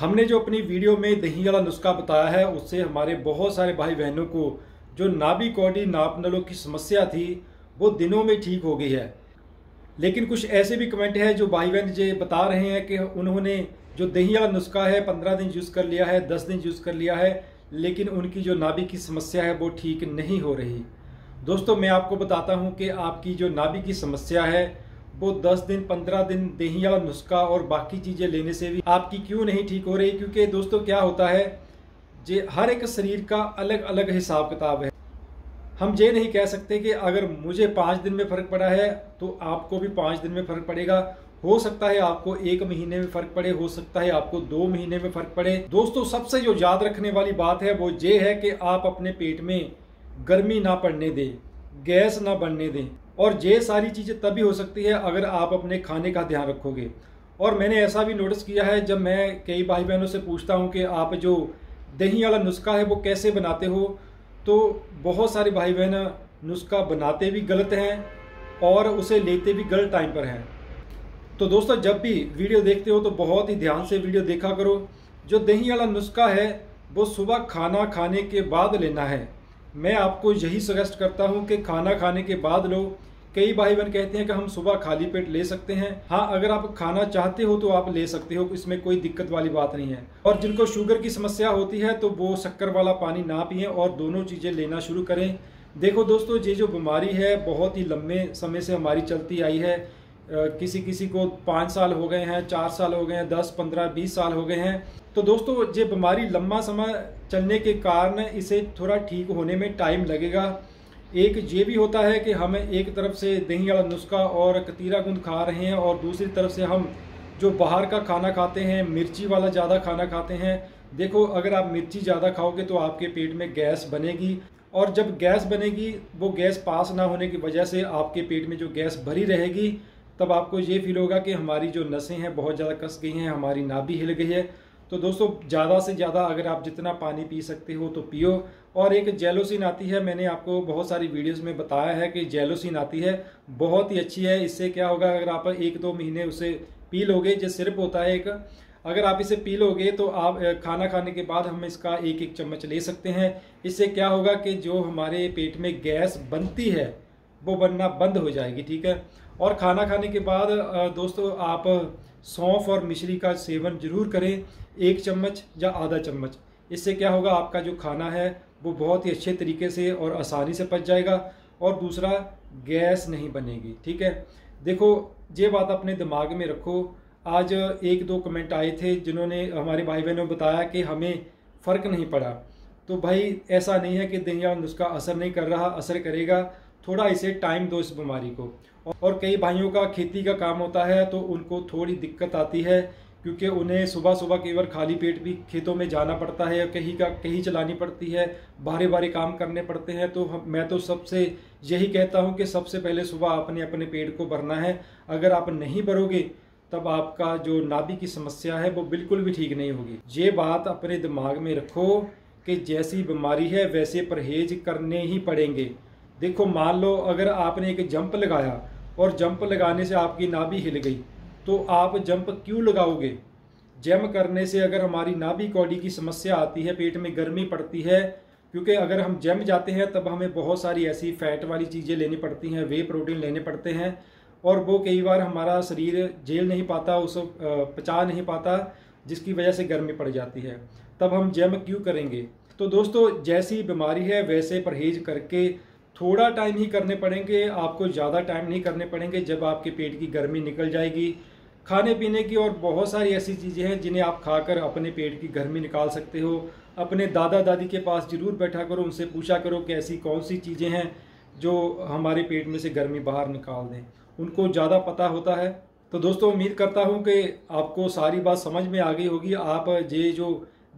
हमने जो अपनी वीडियो में दही वाला नुस्खा बताया है, उससे हमारे बहुत सारे भाई बहनों को जो नाभि कौडी, नाप नलों की समस्या थी, वो दिनों में ठीक हो गई है। लेकिन कुछ ऐसे भी कमेंट है जो भाई बहन जो बता रहे हैं कि उन्होंने जो दही वाला नुस्खा है, पंद्रह दिन यूज़ कर लिया है, दस दिन यूज़ कर लिया है, लेकिन उनकी जो नाभि की समस्या है, वो ठीक नहीं हो रही। दोस्तों, मैं आपको बताता हूँ कि आपकी जो नाभि की समस्या है वो 10 दिन 15 दिन दही वाला नुस्खा और बाकी चीज़ें लेने से भी आपकी क्यों नहीं ठीक हो रही? क्योंकि दोस्तों, क्या होता है, जे हर एक शरीर का अलग अलग हिसाब किताब है। हम ये नहीं कह सकते कि अगर मुझे पाँच दिन में फ़र्क पड़ा है तो आपको भी पाँच दिन में फ़र्क पड़ेगा। हो सकता है आपको एक महीने में फ़र्क पड़े, हो सकता है आपको दो महीने में फ़र्क पड़े। दोस्तों, सबसे जो याद रखने वाली बात है, वो ये है कि आप अपने पेट में गर्मी ना पड़ने दें, गैस ना बनने दें। और ये सारी चीज़ें तभी हो सकती है अगर आप अपने खाने का ध्यान रखोगे। और मैंने ऐसा भी नोटिस किया है, जब मैं कई भाई बहनों से पूछता हूँ कि आप जो दही वाला नुस्खा है, वो कैसे बनाते हो? तो बहुत सारे भाई बहन नुस्खा बनाते भी गलत हैं और उसे लेते भी गलत टाइम पर हैं। तो दोस्तों, जब भी वीडियो देखते हो तो बहुत ही ध्यान से वीडियो देखा करो। जो दही वाला नुस्खा है, वो सुबह खाना खाने के बाद लेना है। मैं आपको यही सजेस्ट करता हूँ कि खाना खाने के बाद लो कई भाई बहन कहते हैं कि हम सुबह खाली पेट ले सकते हैं। हाँ अगर आप खाना चाहते हो तो आप ले सकते हो, इसमें कोई दिक्कत वाली बात नहीं है। और जिनको शुगर की समस्या होती है तो वो शक्कर वाला पानी ना पिए और दोनों चीज़ें लेना शुरू करें। देखो दोस्तों, ये जो बीमारी है, बहुत ही लंबे समय से हमारी चलती आई है। किसी किसी को पाँच साल हो गए हैं, चार साल हो गए हैं, दस, पंद्रह, बीस साल हो गए हैं। तो दोस्तों, ये बीमारी लंबा समय चलने के कारण इसे थोड़ा ठीक होने में टाइम लगेगा। एक ये भी होता है कि हम एक तरफ़ से दही वाला नुस्खा और कतीरा गुंद खा रहे हैं और दूसरी तरफ़ से हम जो बाहर का खाना खाते हैं, मिर्ची वाला ज़्यादा खाना खाते हैं। देखो, अगर आप मिर्ची ज़्यादा खाओगे तो आपके पेट में गैस बनेगी और जब गैस बनेगी, वो गैस पास ना होने की वजह से आपके पेट में जो गैस भरी रहेगी तब आपको ये फील होगा कि हमारी जो नसें हैं बहुत ज़्यादा कस गई हैं, हमारी नाभि हिल गई है। तो दोस्तों, ज़्यादा से ज़्यादा अगर आप जितना पानी पी सकते हो तो पियो। और एक जेलोसिन आती है, मैंने आपको बहुत सारी वीडियोस में बताया है कि जेलोसिन आती है, बहुत ही अच्छी है। इससे क्या होगा, अगर आप एक दो महीने उसे पी लोगे जो सिर्फ़ होता है एक, अगर आप इसे पी लोगे तो आप खाना खाने के बाद हम इसका एक एक चम्मच ले सकते हैं। इससे क्या होगा कि जो हमारे पेट में गैस बनती है, वो बनना बंद हो जाएगी, ठीक है? और खाना खाने के बाद दोस्तों, आप सौंफ और मिश्री का सेवन ज़रूर करें, एक चम्मच या आधा चम्मच। इससे क्या होगा, आपका जो खाना है, वो बहुत ही अच्छे तरीके से और आसानी से पच जाएगा और दूसरा, गैस नहीं बनेगी, ठीक है? देखो, ये बात अपने दिमाग में रखो। आज एक दो कमेंट आए थे जिन्होंने, हमारे भाई बहनों बताया कि हमें फ़र्क नहीं पड़ा। तो भाई, ऐसा नहीं है कि दहिया नुस्खा असर नहीं कर रहा, असर करेगा। थोड़ा इसे टाइम दो इस बीमारी को। और कई भाइयों का खेती का काम होता है तो उनको थोड़ी दिक्कत आती है, क्योंकि उन्हें सुबह सुबह कई बार खाली पेट भी खेतों में जाना पड़ता है कहीं का, कहीं चलानी पड़ती है भारी भारी काम करने पड़ते हैं। तो हम, मैं तो सबसे यही कहता हूँ कि सबसे पहले सुबह आपने अपने पेट को भरना है। अगर आप नहीं भरोगे, तब आपका जो नाभि की समस्या है, वो बिल्कुल भी ठीक नहीं होगी। ये बात अपने दिमाग में रखो कि जैसी बीमारी है, वैसे परहेज करने ही पड़ेंगे। देखो, मान लो अगर आपने एक जंप लगाया और जंप लगाने से आपकी नाभि हिल गई। तो आप जंप क्यों लगाओगे? जम करने से अगर हमारी नाभि कौड़ी की समस्या आती है, पेट में गर्मी पड़ती है, क्योंकि अगर हम जम जाते हैं, तब हमें बहुत सारी ऐसी फैट वाली चीज़ें लेनी पड़ती हैं वे प्रोटीन लेने पड़ते हैं, और वो कई बार हमारा शरीर झेल नहीं पाता, उस पचा नहीं पाता, जिसकी वजह से गर्मी पड़ जाती है। तब हम जम क्यों करेंगे? तो दोस्तों, जैसी बीमारी है, वैसे परहेज करके थोड़ा टाइम ही करने पड़ेंगे, आपको ज़्यादा टाइम नहीं करने पड़ेंगे जब आपके पेट की गर्मी निकल जाएगी। खाने पीने की और बहुत सारी ऐसी चीज़ें हैं जिन्हें आप खाकर अपने पेट की गर्मी निकाल सकते हो। अपने दादा दादी के पास ज़रूर बैठा करो, उनसे पूछा करो कि ऐसी कौन सी चीज़ें हैं जो हमारे पेट में से गर्मी बाहर निकाल दें। उनको ज़्यादा पता होता है। तो दोस्तों, उम्मीद करता हूँ कि आपको सारी बात समझ में आ गई होगी। आप ये जो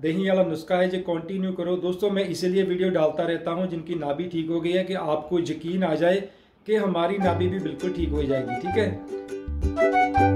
दही वाला नुस्खा है, जो कंटिन्यू करो। दोस्तों, मैं इसीलिए वीडियो डालता रहता हूँ, जिनकी नाभी ठीक हो गई है, कि आपको यकीन आ जाए कि हमारी नाभी भी बिल्कुल ठीक हो जाएगी, ठीक है?